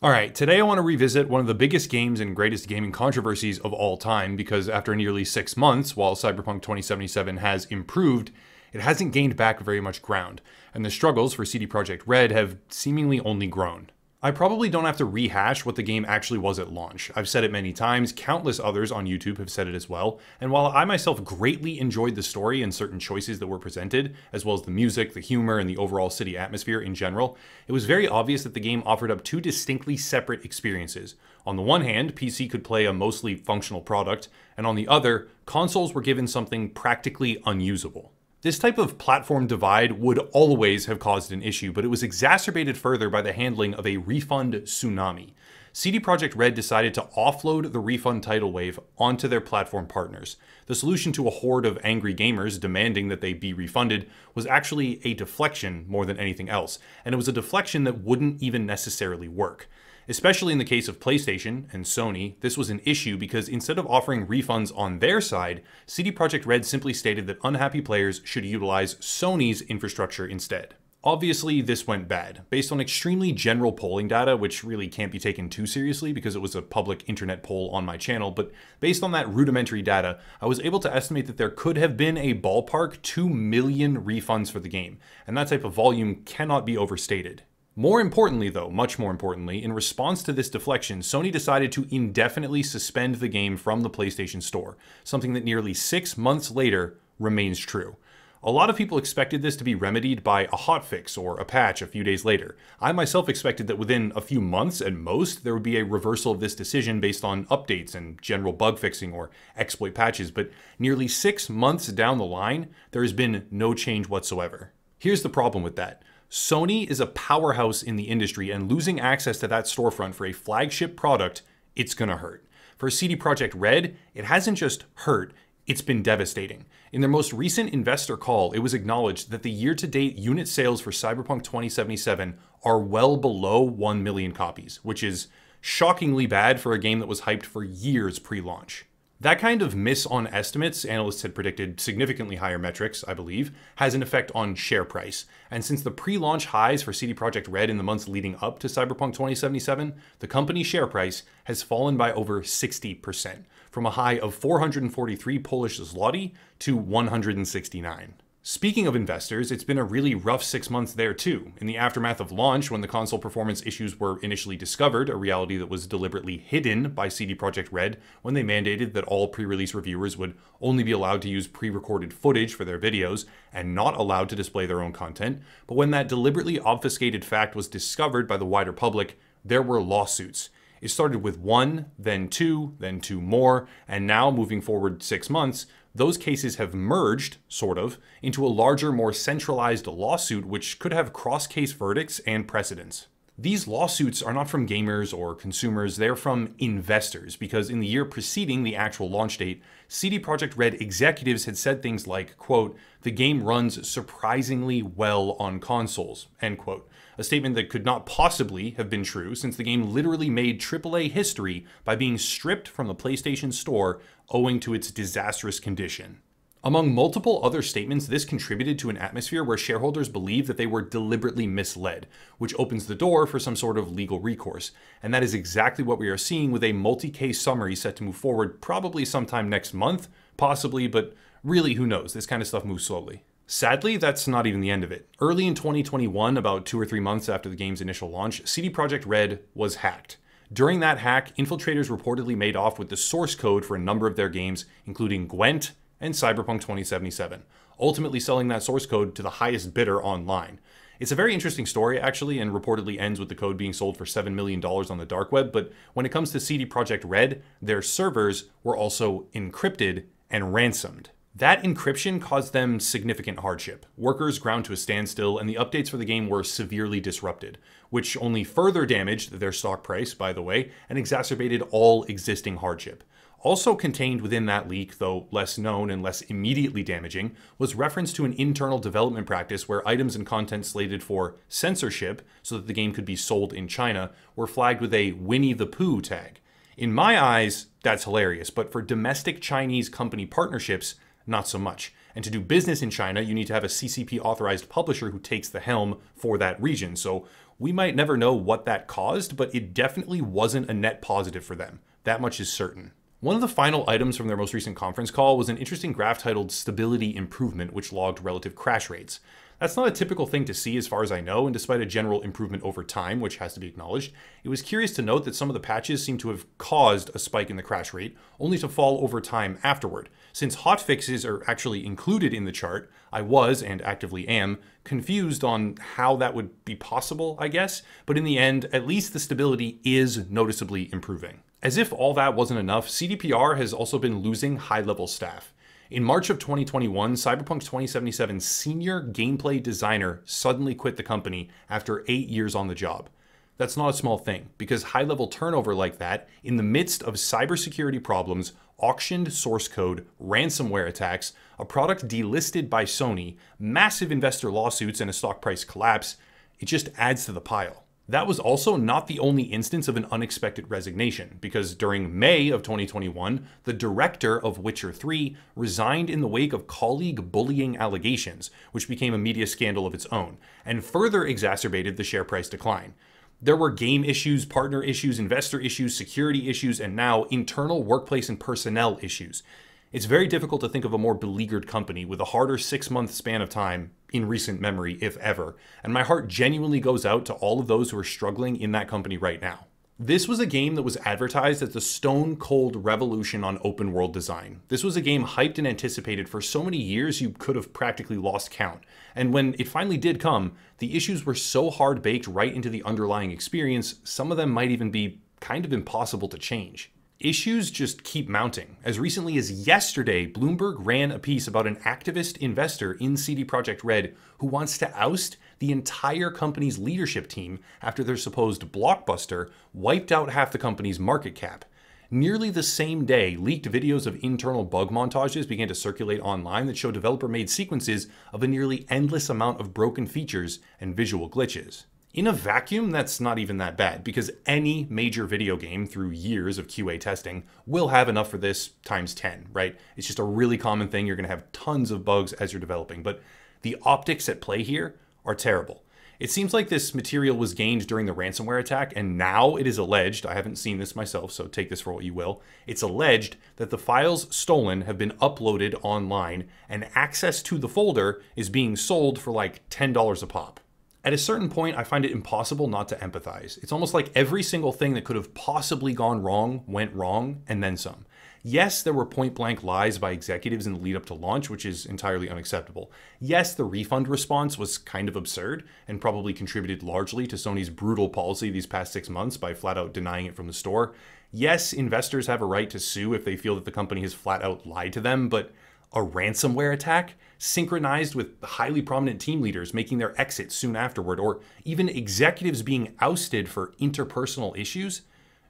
Alright, today I want to revisit one of the biggest games and greatest gaming controversies of all time because after nearly six months, while Cyberpunk 2077 has improved, it hasn't gained back very much ground, and the struggles for CD Projekt Red have seemingly only grown. I probably don't have to rehash what the game actually was at launch. I've said it many times, countless others on YouTube have said it as well, and while I myself greatly enjoyed the story and certain choices that were presented, as well as the music, the humor, and the overall city atmosphere in general, it was very obvious that the game offered up two distinctly separate experiences. On the one hand, PC could play a mostly functional product, and on the other, consoles were given something practically unusable. This type of platform divide would always have caused an issue, but it was exacerbated further by the handling of a refund tsunami. CD Projekt Red decided to offload the refund tidal wave onto their platform partners. The solution to a horde of angry gamers demanding that they be refunded was actually a deflection more than anything else, and it was a deflection that wouldn't even necessarily work. Especially in the case of PlayStation and Sony, this was an issue because instead of offering refunds on their side, CD Projekt Red simply stated that unhappy players should utilize Sony's infrastructure instead. Obviously, this went bad. Based on extremely general polling data, which really can't be taken too seriously because it was a public internet poll on my channel, but based on that rudimentary data, I was able to estimate that there could have been a ballpark 2 million refunds for the game, and that type of volume cannot be overstated. More importantly, though, much more importantly, in response to this deflection, Sony decided to indefinitely suspend the game from the PlayStation Store, something that nearly six months later remains true. A lot of people expected this to be remedied by a hotfix or a patch a few days later. I myself expected that within a few months at most, there would be a reversal of this decision based on updates and general bug fixing or exploit patches, but nearly six months down the line, there has been no change whatsoever. Here's the problem with that. Sony is a powerhouse in the industry, and losing access to that storefront for a flagship product, it's gonna hurt. For CD Projekt Red, it hasn't just hurt, it's been devastating. In their most recent investor call, it was acknowledged that the year to date unit sales for Cyberpunk 2077 are well below 1 million copies, which is shockingly bad for a game that was hyped for years pre launch. That kind of miss on estimates, analysts had predicted significantly higher metrics, I believe, has an effect on share price. And since the pre launch highs for CD Projekt Red in the months leading up to Cyberpunk 2077, the company's share price has fallen by over 60%, from a high of 443 Polish zloty to 169. Speaking of investors, it's been a really rough six months there too. In the aftermath of launch, when the console performance issues were initially discovered, a reality that was deliberately hidden by CD Projekt Red when they mandated that all pre release reviewers would only be allowed to use pre recorded footage for their videos and not allowed to display their own content. But when that deliberately obfuscated fact was discovered by the wider public, there were lawsuits. It started with one, then two, then two more, and now moving forward six months, those cases have merged, sort of, into a larger, more centralized lawsuit which could have cross case verdicts and precedents. These lawsuits are not from gamers or consumers, they're from investors, because in the year preceding the actual launch date, CD Projekt Red executives had said things like, quote, the game runs surprisingly well on consoles, end quote. A statement that could not possibly have been true since the game literally made AAA history by being stripped from the PlayStation Store owing to its disastrous condition. Among multiple other statements, this contributed to an atmosphere where shareholders believe that they were deliberately misled, which opens the door for some sort of legal recourse. And that is exactly what we are seeing with a multi case summary set to move forward probably sometime next month, possibly, but really, who knows? This kind of stuff moves slowly. Sadly, that's not even the end of it. Early in 2021, about two or three months after the game's initial launch, CD Projekt Red was hacked. During that hack, infiltrators reportedly made off with the source code for a number of their games, including Gwent and Cyberpunk 2077, ultimately selling that source code to the highest bidder online. It's a very interesting story, actually, and reportedly ends with the code being sold for $7 million on the dark web. But when it comes to CD Projekt Red, their servers were also encrypted and ransomed. That encryption caused them significant hardship. Workers ground to a standstill, and the updates for the game were severely disrupted, which only further damaged their stock price, by the way, and exacerbated all existing hardship. Also contained within that leak, though less known and less immediately damaging, was reference to an internal development practice where items and content slated for censorship, so that the game could be sold in China, were flagged with a Winnie the Pooh tag. In my eyes, that's hilarious, but for domestic Chinese company partnerships, not so much. And to do business in China, you need to have a CCP authorized publisher who takes the helm for that region. So we might never know what that caused, but it definitely wasn't a net positive for them. That much is certain. One of the final items from their most recent conference call was an interesting graph titled Stability Improvement, which logged relative crash rates. That's not a typical thing to see as far as I know, and despite a general improvement over time, which has to be acknowledged, it was curious to note that some of the patches seem to have caused a spike in the crash rate, only to fall over time afterward. Since hotfixes are actually included in the chart, I was, and actively am, confused on how that would be possible, I guess, but in the end, at least the stability is noticeably improving. As if all that wasn't enough, CDPR has also been losing high level staff. In March of 2021, Cyberpunk 2077 senior gameplay designer suddenly quit the company after eight years on the job. That's not a small thing, because high level turnover like that, in the midst of cybersecurity problems, auctioned source code, ransomware attacks, a product delisted by Sony, massive investor lawsuits, and a stock price collapse, it just adds to the pile. That was also not the only instance of an unexpected resignation, because during May of 2021, the director of Witcher 3 resigned in the wake of colleague bullying allegations, which became a media scandal of its own, and further exacerbated the share price decline. There were game issues, partner issues, investor issues, security issues, and now internal workplace and personnel issues. It's very difficult to think of a more beleaguered company with a harder six month span of time in recent memory, if ever. And my heart genuinely goes out to all of those who are struggling in that company right now. This was a game that was advertised as the stone cold revolution on open world design. This was a game hyped and anticipated for so many years you could have practically lost count. And when it finally did come, the issues were so hard baked right into the underlying experience, some of them might even be kind of impossible to change. Issues just keep mounting. As recently as yesterday, Bloomberg ran a piece about an activist investor in CD Projekt Red who wants to oust the entire company's leadership team after their supposed blockbuster wiped out half the company's market cap. Nearly the same day, leaked videos of internal bug montages began to circulate online that show developer made sequences of a nearly endless amount of broken features and visual glitches. In a vacuum, that's not even that bad because any major video game through years of QA testing will have enough for this times 10, right? It's just a really common thing. You're going to have tons of bugs as you're developing, but the optics at play here are terrible. It seems like this material was gained during the ransomware attack, and now it is alleged, I haven't seen this myself, so take this for what you will. It's alleged that the files stolen have been uploaded online, and access to the folder is being sold for like $10 a pop. At a certain point, I find it impossible not to empathize. It's almost like every single thing that could have possibly gone wrong went wrong, and then some. Yes, there were point blank lies by executives in the lead up to launch, which is entirely unacceptable. Yes, the refund response was kind of absurd and probably contributed largely to Sony's brutal policy these past six months by flat out denying it from the store. Yes, investors have a right to sue if they feel that the company has flat out lied to them, but a ransomware attack? synchronized with highly prominent team leaders making their exit soon afterward, or even executives being ousted for interpersonal issues,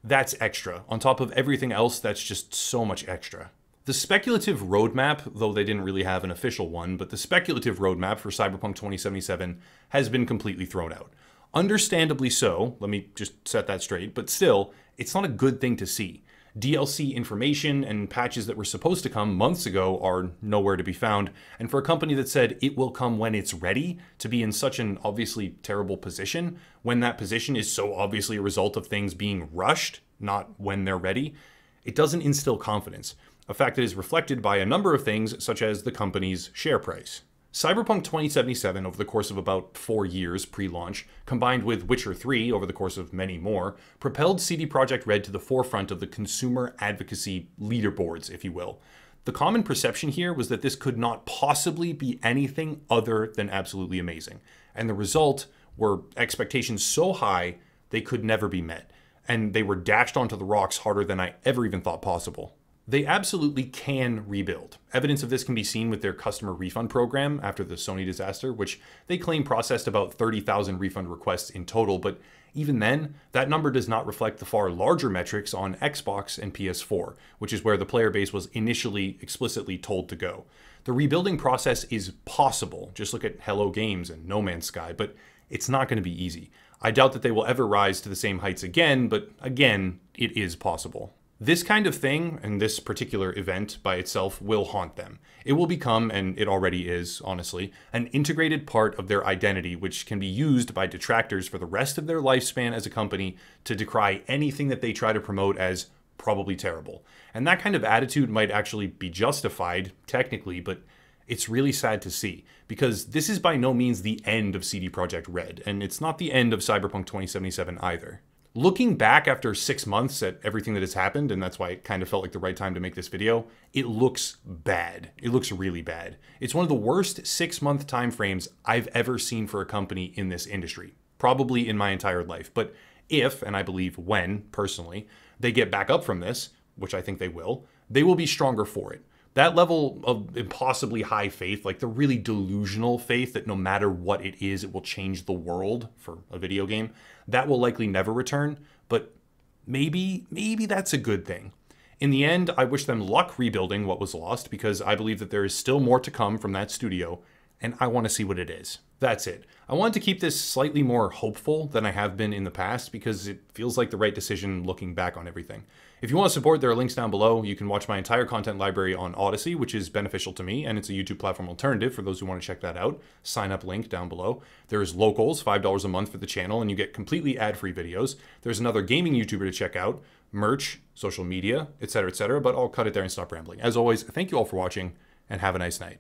that's extra. On top of everything else, that's just so much extra. The speculative roadmap, though they didn't really have an official one, but the speculative roadmap for Cyberpunk 2077 has been completely thrown out. Understandably so, let me just set that straight, but still, it's not a good thing to see. DLC information and patches that were supposed to come months ago are nowhere to be found. And for a company that said it will come when it's ready to be in such an obviously terrible position, when that position is so obviously a result of things being rushed, not when they're ready, it doesn't instill confidence. A fact that is reflected by a number of things, such as the company's share price. Cyberpunk 2077, over the course of about four years pre launch, combined with Witcher 3 over the course of many more, propelled CD Projekt Red to the forefront of the consumer advocacy leaderboards, if you will. The common perception here was that this could not possibly be anything other than absolutely amazing. And the result were expectations so high they could never be met. And they were dashed onto the rocks harder than I ever even thought possible. They absolutely can rebuild. Evidence of this can be seen with their customer refund program after the Sony disaster, which they claim processed about 30,000 refund requests in total, but even then, that number does not reflect the far larger metrics on Xbox and PS4, which is where the player base was initially explicitly told to go. The rebuilding process is possible. Just look at Hello Games and No Man's Sky, but it's not going to be easy. I doubt that they will ever rise to the same heights again, but again, it is possible. This kind of thing and this particular event by itself will haunt them. It will become, and it already is, honestly, an integrated part of their identity, which can be used by detractors for the rest of their lifespan as a company to decry anything that they try to promote as probably terrible. And that kind of attitude might actually be justified, technically, but it's really sad to see because this is by no means the end of CD Projekt Red, and it's not the end of Cyberpunk 2077 either. Looking back after six months at everything that has happened, and that's why it kind of felt like the right time to make this video, it looks bad. It looks really bad. It's one of the worst six month time frames I've ever seen for a company in this industry, probably in my entire life. But if, and I believe when, personally, they get back up from this, which I think they will, they will be stronger for it that level of impossibly high faith, like the really delusional faith that no matter what it is, it will change the world for a video game, that will likely never return. But maybe, maybe that's a good thing. In the end, I wish them luck rebuilding what was lost because I believe that there is still more to come from that studio, and I want to see what it is. That's it. I wanted to keep this slightly more hopeful than I have been in the past because it feels like the right decision looking back on everything. If you want to support, there are links down below. You can watch my entire content library on Odysee, which is beneficial to me, and it's a YouTube platform alternative for those who want to check that out. Sign up link down below. There's locals, $5 a month for the channel, and you get completely ad-free videos. There's another gaming YouTuber to check out, merch, social media, etc., etc., but I'll cut it there and stop rambling. As always, thank you all for watching, and have a nice night.